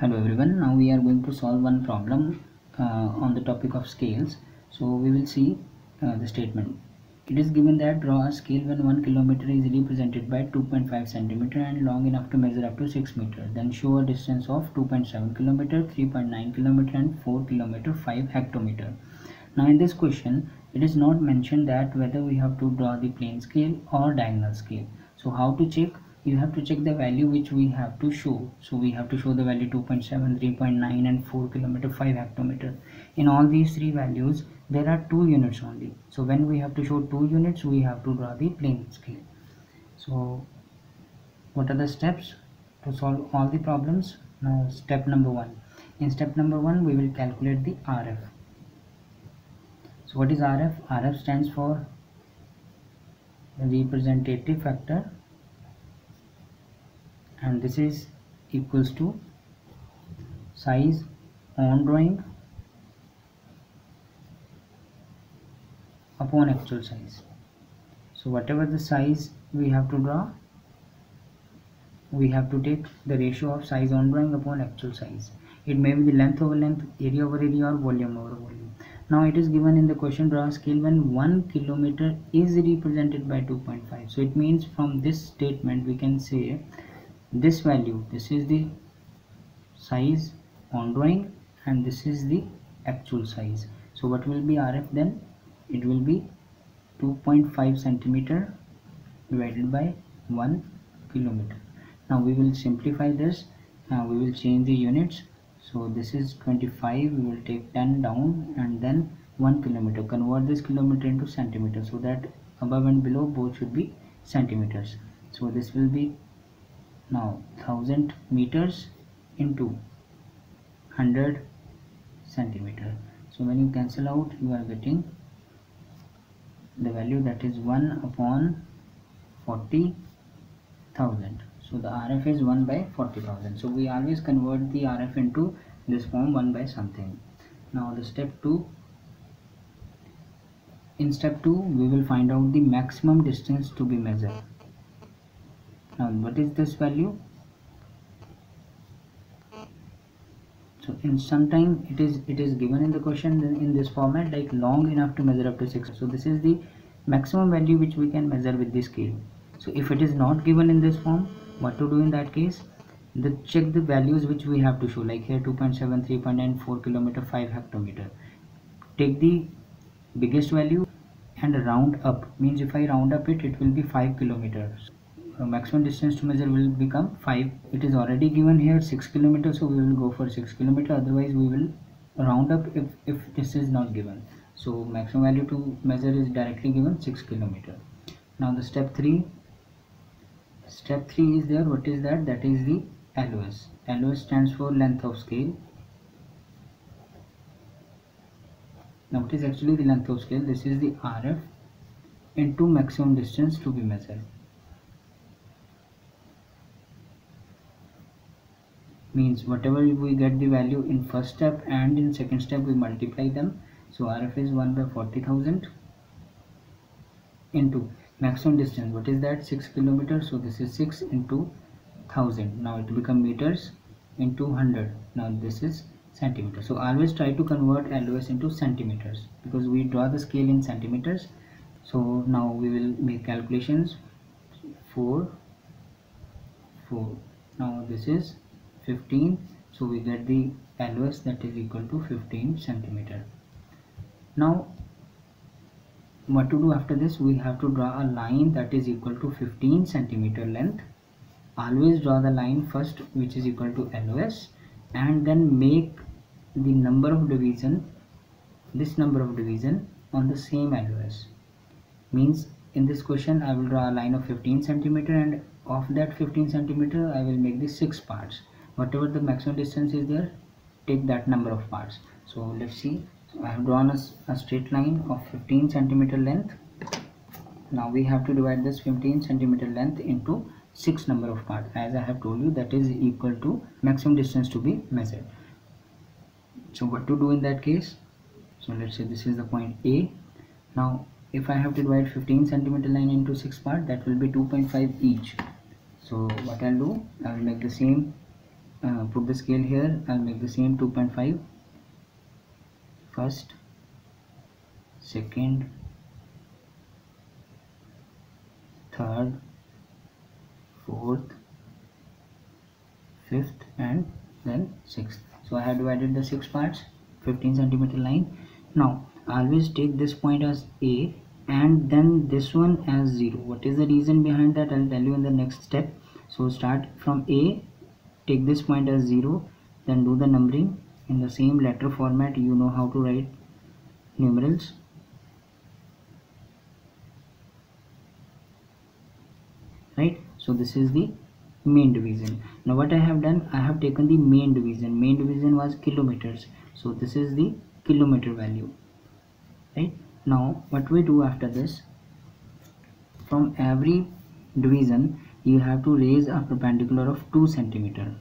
hello everyone. Now we are going to solve one problem uh, on the topic of scales. So we will see uh, the statement. It is given that draw a scale when 1 kilometer is represented by 2.5 centimeter and long enough to measure up to 6 meter. Then show a distance of 2.7 kilometer 3.9 kilometer and 4 kilometer 5 hectometer. Now in this question it is not mentioned that whether we have to draw the plain scale or diagonal scale. So how to check you have to check the value which we have to show. So we have to show the value 2.7 3.9 and 4 kilometer 5 hectometer. In all these three values there are two units only. So when we have to show two units we have to draw the plain scale. So what are the steps? To solve all the problems now step number one. In step number one we will calculate the rf so what is rf rf stands for representative factor and this is equals to size on drawing upon actual size. So whatever the size we have to draw we have to take the ratio of size on drawing upon actual size. It may be the length over length area over area or volume over volume. Now it is given in the question draw scale when 1 kilometer is represented by 2.5 so it means from this statement we can say this value. This is the size on drawing and this is the actual size. So what will be rf then? It will be 2.5 centimeter divided by 1 kilometer. Now we will simplify this. We will change the units. So this is 25 we will take 10 down and then 1 kilometer. Convert this kilometer into centimeter so that above and below both should be centimeters. So this will be now 1000 meters into 100 centimeter. So when you cancel out you are getting the value that is 1 upon 40,000 so the RF is 1 by 40,000 so we always convert the RF into this form 1 by something. Now the step 2 in step 2 we will find out the maximum distance to be measured now what is this value? So in sometime it is it is given in the question in this format like long enough to measure up to 6 so this is the maximum value which we can measure with this scale. So if it is not given in this form what to do in that case? The check the values which we have to show like here 2.7 3.9 4 kilometer 5 hectometer. Take the biggest value and round up. Means if i round up it it will be 5 kilometers Uh, maximum distance to measure will become 5 it is already given here 6 kilometers so we will go for 6 kilometer otherwise we will round up if, if this is not given. So maximum value to measure is directly given 6 kilometer now the step 3 step 3 is there. What is that? That is the LOS LOS stands for length of scale. Now what is actually the length of scale? This is the RF into maximum distance to be measured means whatever we get the value in first step and in second step we multiply them. So RF is 1 by 40,000 into maximum distance. What is that? 6 kilometers. So this is 6 into 1000 now it become meters into 100 now this is centimeter so always try to convert LOS into centimeters because we draw the scale in centimeters. So now we will make calculations. 4 4 now this is 15 so we get the LOS that is equal to 15 centimeter. Now what to do after this? We have to draw a line that is equal to 15 centimeter length. Always draw the line first which is equal to LOS and then make the number of division this number of division on the same LOS means in this question I will draw a line of 15 centimeter and of that 15 centimeter I will make the six parts whatever the maximum distance is there take that number of parts. So let's see. So I have drawn a, a straight line of 15 centimeter length. Now we have to divide this 15 centimeter length into 6 number of parts as I have told you that is equal to maximum distance to be measured. So what to do in that case? So let's say this is the point A. Now if I have to divide 15 centimeter line into 6 parts that will be 2.5 each. So what I'll do? I will make the same uh, put the scale here. I'll make the same 2.5 first second third fourth fifth and then sixth. So I have divided the six parts 15 centimeter line. Now always take this point as A and then this one as 0 what is the reason behind that? I'll tell you in the next step. So start from A take this point as 0 then do the numbering in the same letter format. You know how to write numerals. Right? So this is the main division. Now what I have done I have taken the main division. Main division was kilometers. So this is the kilometer value. Right? Now what we do after this from every division you have to raise a perpendicular of 2 centimeter.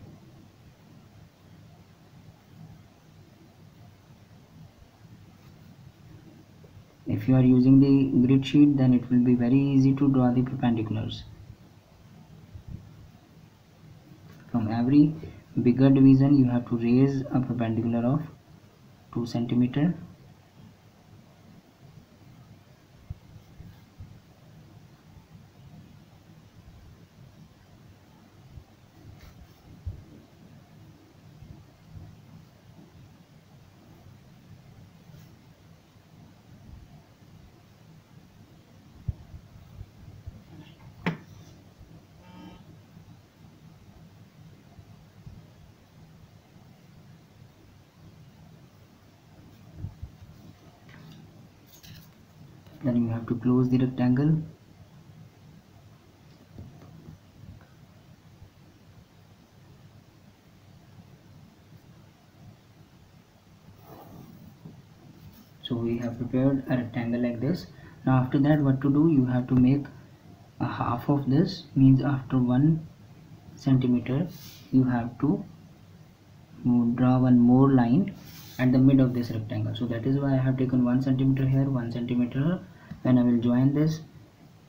If you are using the grid sheet then it will be very easy to draw the perpendiculars. From every bigger division you have to raise a perpendicular of 2 centimeter then you have to close the rectangle. So we have prepared a rectangle like this. Now after that what to do? You have to make a half of this. Means after one centimeter you have to draw one more line at the mid of this rectangle. So that is why I have taken one centimeter here one centimeter when I will join this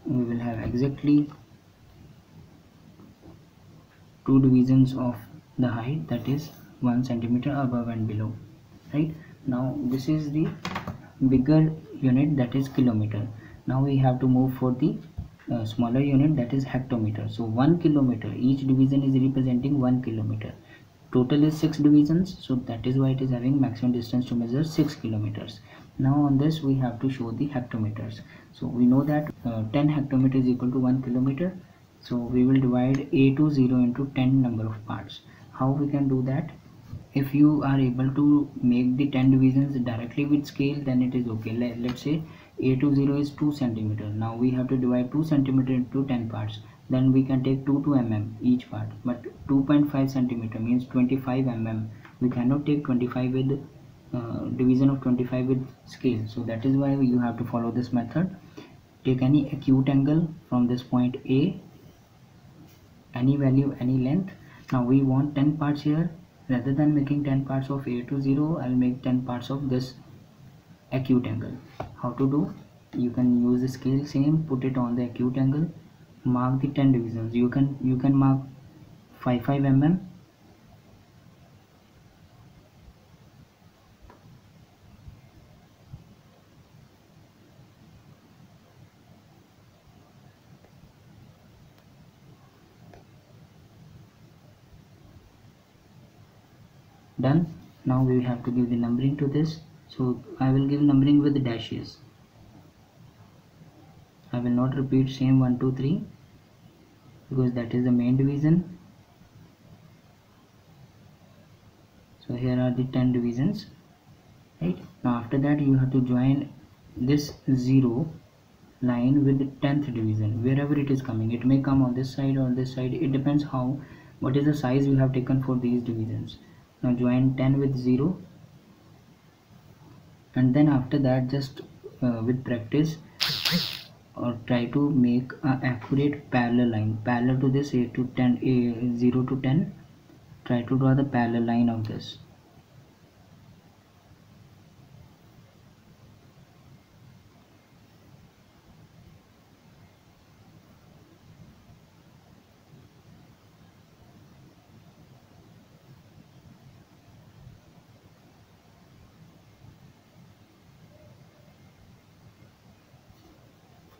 we will have exactly two divisions of the height that is one centimeter above and below right? Now this is the bigger unit that is kilometer. Now we have to move for the uh, smaller unit that is hectometer. So one kilometer each division is representing one kilometer total is six divisions so that is why it is having maximum distance to measure six kilometers. Now on this we have to show the hectometers. So we know that uh, 10 hectometer is equal to 1 kilometer. So we will divide a to 0 into 10 number of parts. How we can do that? If you are able to make the 10 divisions directly with scale then it is okay. Let, let's say a to 0 is 2 centimeter. Now we have to divide 2 centimeter into 10 parts then we can take 2 to mm each part but 2.5 centimeter means 25 mm. We cannot take 25 with uh, division of 25 with scale. So that is why you have to follow this method. Take any acute angle from this point A any value any length. Now we want 10 parts here. Rather than making 10 parts of A to 0 I'll make 10 parts of this acute angle. How to do? You can use the scale same put it on the acute angle mark the 10 divisions. You can you can mark 5 5 mm done. Now we have to give the numbering to this. So I will give numbering with dashes I will not repeat same 1 2 3 because that is the main division. So here are the 10 divisions right? Now after that you have to join this 0 line with the 10th division wherever it is coming. It may come on this side or this side. It depends how what is the size you have taken for these divisions. Now join 10 with 0 and then after that just uh, with practice or try to make an accurate parallel line. Parallel to this a to 10 a 0 to 10 try to draw the parallel line of this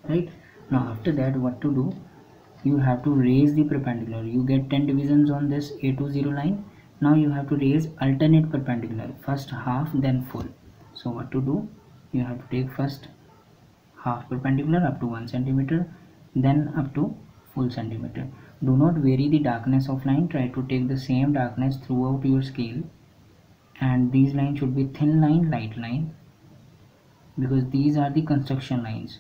right now after that what to do you have to raise the perpendicular. You get 10 divisions on this a20 line. Now you have to raise alternate perpendicular. First half then full. So what to do? You have to take first half perpendicular up to 1 centimeter then up to full centimeter. Do not vary the darkness of line. Try to take the same darkness throughout your scale. And these lines should be thin line light line because these are the construction lines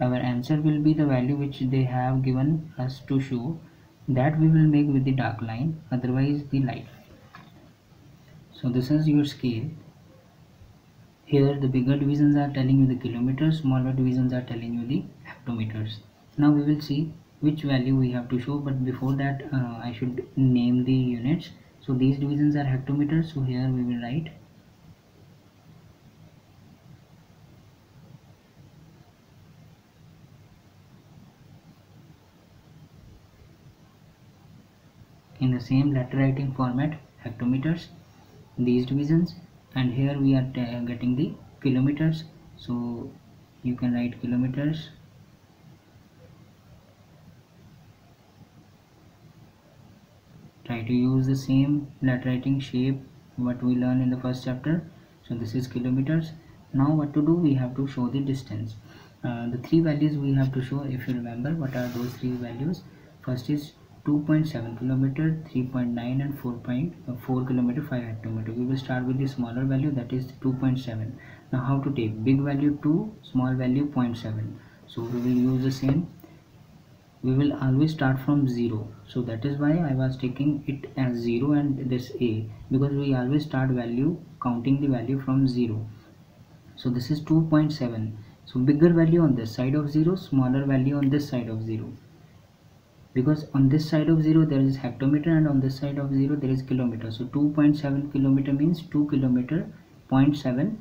our answer will be the value which they have given us to show that we will make with the dark line otherwise the light. So this is your scale. Here the bigger divisions are telling you the kilometers smaller divisions are telling you the hectometers. Now we will see which value we have to show but before that uh, I should name the units. So these divisions are hectometers so here we will write in the same letter writing format hectometers these divisions and here we are getting the kilometers. So you can write kilometers. Try to use the same letter writing shape what we learned in the first chapter. So this is kilometers. Now what to do? We have to show the distance. Uh, the three values we have to show if you remember what are those three values? First is 2.7 kilometer 3.9 and 4.4 kilometer 5 hectometer we will start with the smaller value that is 2.7 now how to take? Big value 2 small value 0.7 so we will use the same. We will always start from 0 so that is why I was taking it as 0 and this a because we always start value counting the value from 0 so this is 2.7 so bigger value on this side of 0 smaller value on this side of 0 because on this side of 0 there is hectometer and on this side of 0 there is kilometer. So 2.7 kilometer means 2 kilometer 0.7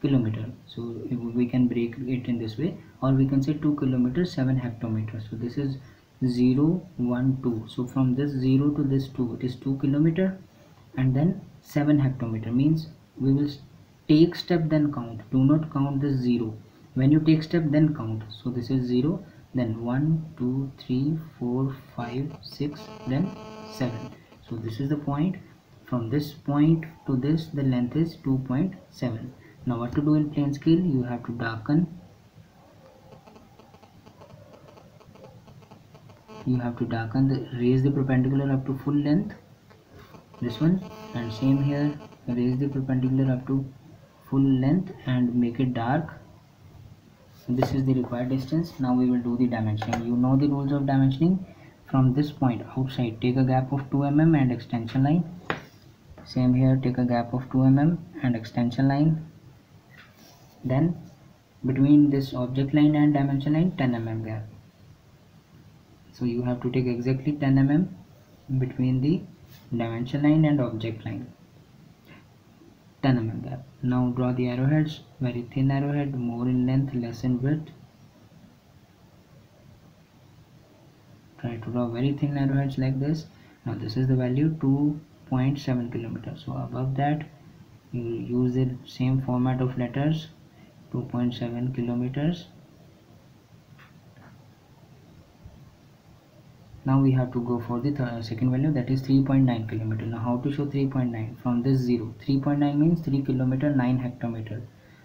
kilometer. So we can break it in this way or we can say 2 kilometer 7 hectometer. So this is 0 1 2 so from this 0 to this 2 it is 2 kilometer and then 7 hectometer means we will take step then count. Do not count this 0 when you take step then count. So this is 0 then 1 2 3 4 5 6 then 7 so this is the point. From this point to this the length is 2.7 now what to do in plain scale? You have to darken. You have to darken the raise the perpendicular up to full length. This one and same here. Raise the perpendicular up to full length and make it dark this is the required distance. Now we will do the dimensioning. You know the rules of dimensioning. From this point outside take a gap of 2 mm and extension line. Same here take a gap of 2 mm and extension line. Then between this object line and dimension line 10 mm gap. So you have to take exactly 10 mm between the dimension line and object line 10 mm gap now draw the arrowheads very thin arrowhead more in length less in width. Try to draw very thin arrowheads like this. Now this is the value 2.7 kilometers. So above that you use the same format of letters 2.7 kilometers now we have to go for the second value that is 3.9 kilometer. Now how to show 3.9 from this 0 3.9 means 3 kilometer 9 hectometer.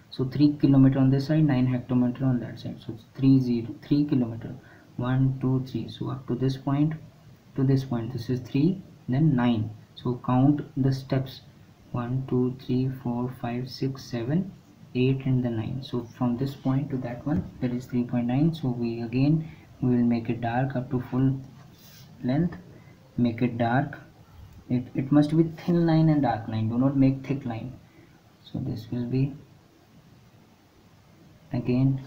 So 3 kilometer on this side 9 hectometer on that side. So 3 0 3 kilometer. 1 2 3 so up to this point to this point this is 3 then 9 so count the steps. 1 2 3 4 5 6 7 8 and the 9 so from this point to that one there is 3.9 so we again we will make it dark up to full length make it dark. It, it must be thin line and dark line. Do not make thick line. So this will be again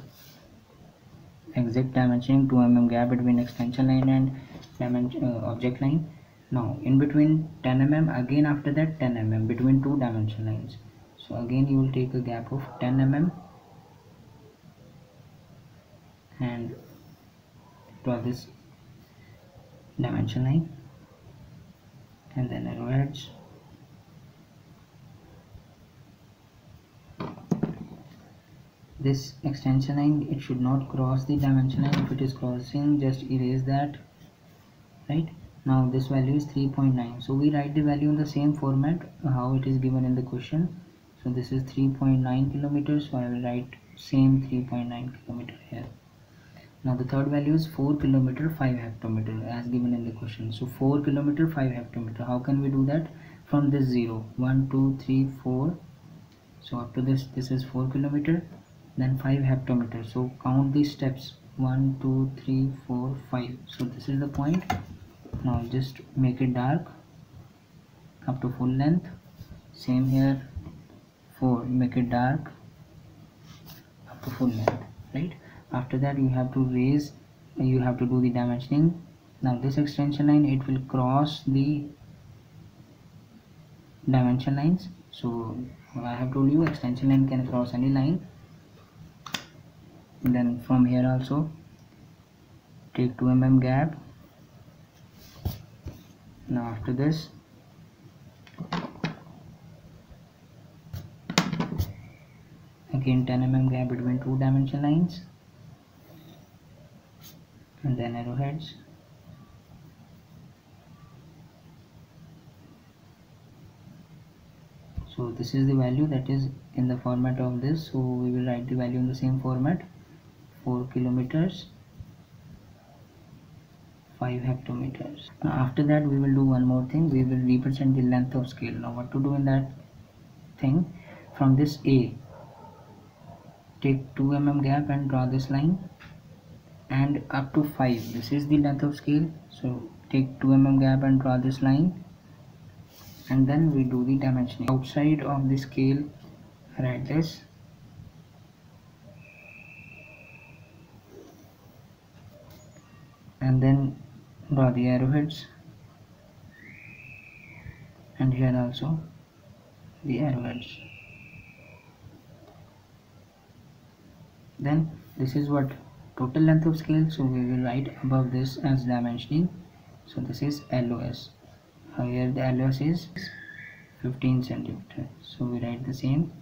exact dimensioning 2 mm gap between extension line and dimension uh, object line. Now in between 10 mm again after that 10 mm between two dimension lines. So again you will take a gap of 10 mm. And draw this dimension line and then arrowheads this extension line it should not cross the dimension line if it is crossing just erase that. Right? Now this value is 3.9 so we write the value in the same format uh, how it is given in the question. So this is 3.9 kilometers so I will write same 3.9 kilometer here now the third value is 4 kilometer 5 hectometer as given in the question. So 4 kilometer 5 hectometer. How can we do that? From this 0 1 2 3 4 so up to this this is 4 kilometer then 5 hectometer. So count these steps. 1 2 3 4 5 so this is the point. Now just make it dark. Up to full length. Same here. 4 make it dark. Up to full length right after that you have to raise you have to do the dimensioning now this extension line it will cross the dimension lines. So I have told you extension line can cross any line. And then from here also take 2 mm gap. Now after this again 10 mm gap between two dimension lines and then arrowheads so this is the value that is in the format of this. So we will write the value in the same format. 4 kilometers 5 hectometers. Now after that we will do one more thing. We will represent the length of scale. Now what to do in that thing? From this A take 2 mm gap and draw this line and up to 5 this is the length of scale. So take 2 mm gap and draw this line. And then we do the dimensioning. Outside of the scale write this. And then draw the arrowheads. And here also the arrowheads. Then this is what total length of scale so we will write above this as dimensioning so this is LOS here the LOS is 15 centimeter. So we write the same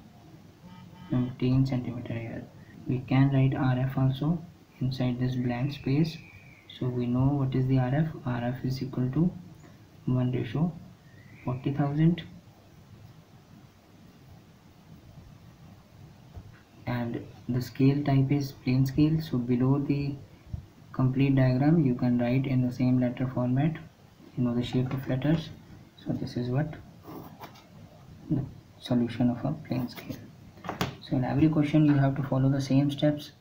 15 centimeter here. We can write RF also inside this blank space. So we know what is the RF RF is equal to 1 ratio 40,000 and the scale type is plain scale. So below the complete diagram you can write in the same letter format you know the shape of letters. So this is what the solution of a plain scale. So in every question you have to follow the same steps